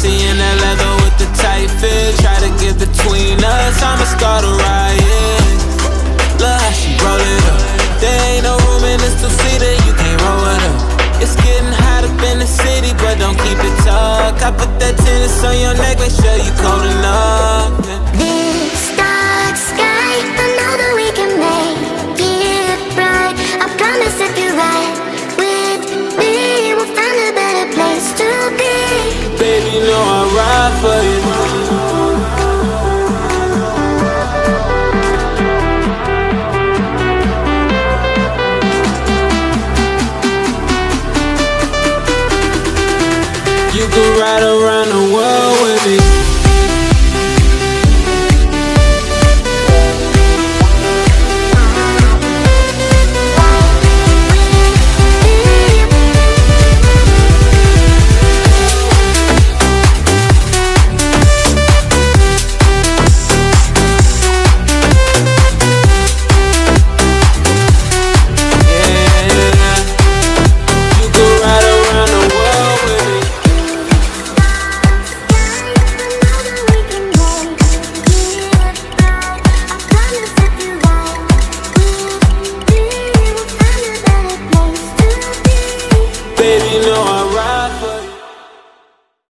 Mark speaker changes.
Speaker 1: Fancy in that leather with the tight fit. Try to get between us, I'ma start a riot. Look how she roll it up. There ain't no room in this two-seater, you can't roll it up. It's getting hot up in the city, but don't keep it tucked. I put that tennis on your neck, make sure you cold enough. right around the world.